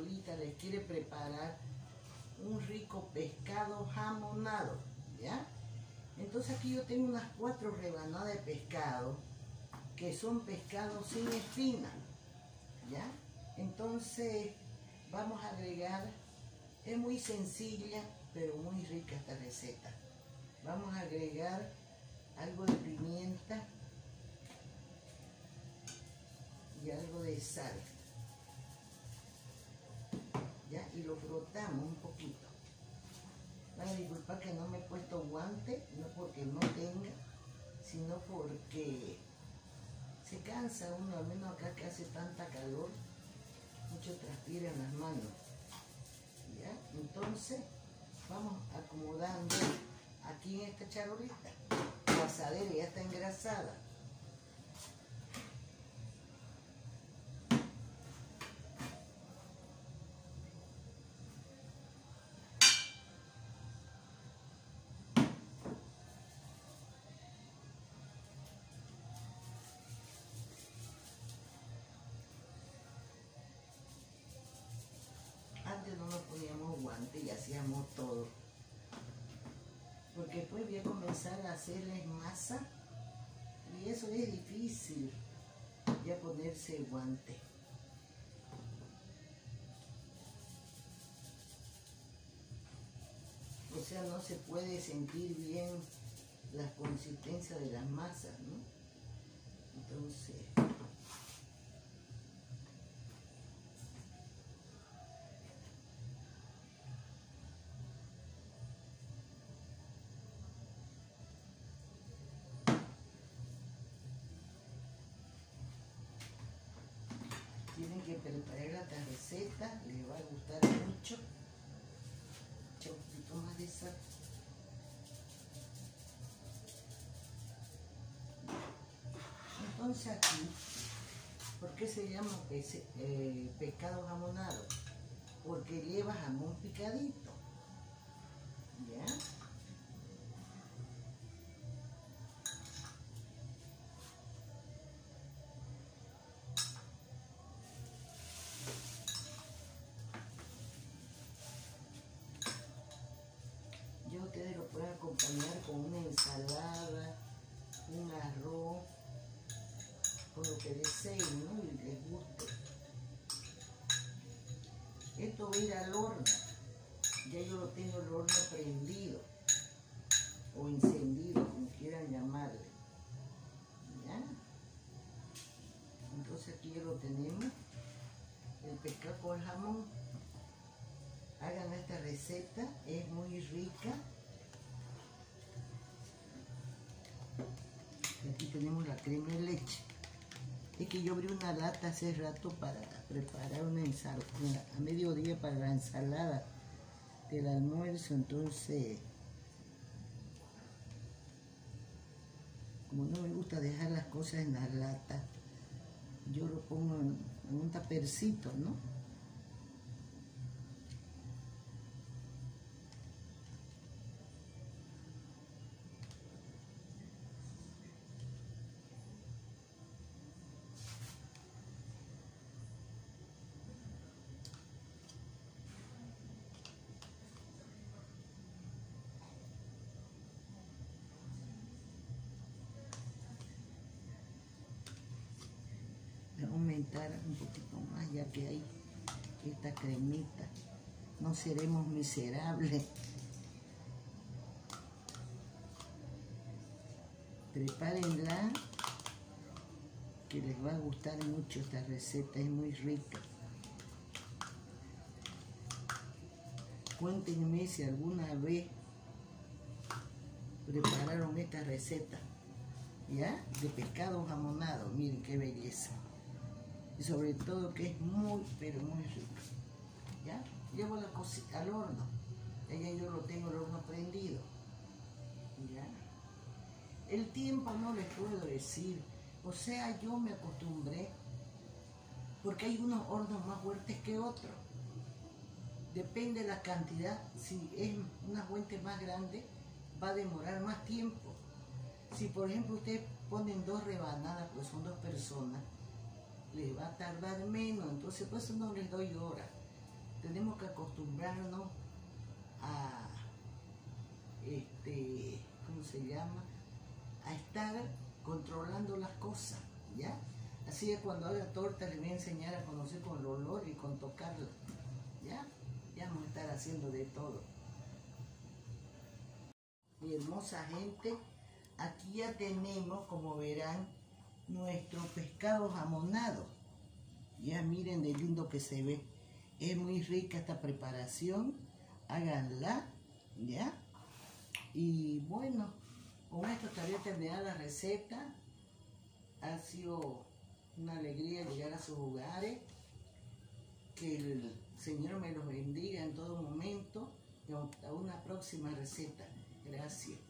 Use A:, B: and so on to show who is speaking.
A: Cholita les quiere preparar un rico pescado jamonado, ¿ya? Entonces aquí yo tengo unas cuatro rebanadas de pescado, que son pescados sin espina, ¿ya? Entonces vamos a agregar, es muy sencilla, pero muy rica esta receta. Vamos a agregar algo de pimienta y algo de sal. Lo frotamos un poquito. Van a disculpar que no me he puesto guante, no porque no tenga, sino porque se cansa uno, al menos acá que hace tanta calor, mucho transpira en las manos. ¿Ya? Entonces, vamos acomodando aquí en esta charolita. La asadera ya está engrasada. Y hacíamos todo. Porque después voy a comenzar a hacerles masa y eso es difícil, ya ponerse guante. O sea, no se puede sentir bien la consistencia de las masas, ¿no? Entonces... Tienen que preparar esta receta, les va a gustar mucho. Echa un poquito más de sal. Entonces aquí, ¿por qué se llama pece- eh, pescado jamonado? Porque lleva jamón picadito. Ya acompañar con una ensalada, un arroz, con lo que deseen, ¿no? Y les guste. Esto va ir al horno. Ya yo lo tengo el horno prendido o encendido, como quieran llamarle. ¿Ya? Entonces aquí ya lo tenemos. El pescado con jamón hagan esta receta, es muy crema de leche. Es que yo abrí una lata hace rato para preparar una ensalada, a mediodía para la ensalada del almuerzo, entonces, como no me gusta dejar las cosas en las latas, yo lo pongo en un tapercito, ¿no? Un poquito más ya que hay esta cremita. No seremos miserables. Prepárenla, que les va a gustar mucho esta receta, es muy rica. Cuéntenme si alguna vez prepararon esta receta, ¿ya? De pescado jamonado, miren qué belleza. Y sobre todo que es muy, pero muy rico. ¿Ya? Llevo la cosita al horno. Ya yo lo tengo el horno prendido. ¿Ya? El tiempo no les puedo decir. O sea, yo me acostumbré. Porque hay unos hornos más fuertes que otros. Depende de la cantidad. Si es una fuente más grande, va a demorar más tiempo. Si por ejemplo ustedes ponen dos rebanadas, pues son dos personas, les va a tardar menos. Entonces, por eso no les doy hora. tenemos que acostumbrarnos a, este, ¿cómo se llama? A estar controlando las cosas, ¿ya? Así que cuando haga torta le voy a enseñar a conocer con el olor y con tocarla, ¿ya? Ya vamos a estar haciendo de todo. Mi hermosa gente, aquí ya tenemos, como verán, nuestro pescado jamonado. Ya miren de lindo que se ve. Es muy rica esta preparación. Háganla, ¿ya? Y bueno, con esto estaría terminada la receta. Ha sido una alegría llegar a sus hogares. Que el Señor me los bendiga en todo momento. Y hasta una próxima receta. Gracias.